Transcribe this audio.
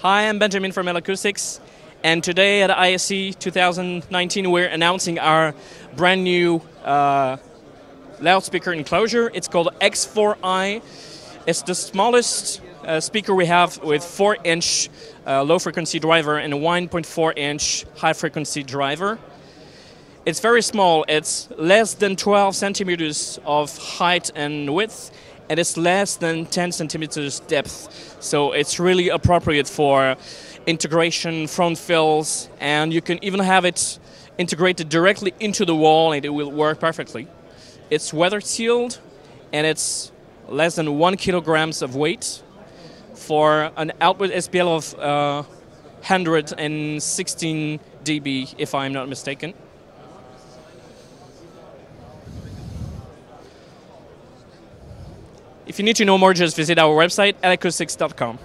Hi, I'm Benjamin from L-Acoustics, and today at ISE 2019 we're announcing our brand new uh, loudspeaker enclosure. It's called X4i. It's the smallest uh, speaker we have with 4-inch uh, low-frequency driver and a 1.4-inch high-frequency driver. It's very small. It's less than 12 centimeters of height and width, and it's less than 10 centimeters depth. So it's really appropriate for integration, front fills, and you can even have it integrated directly into the wall and it will work perfectly. It's weather sealed and it's less than one kilograms of weight for an output SPL of uh, 116 dB, if I'm not mistaken. If you need to know more, just visit our website, lacoustics.com.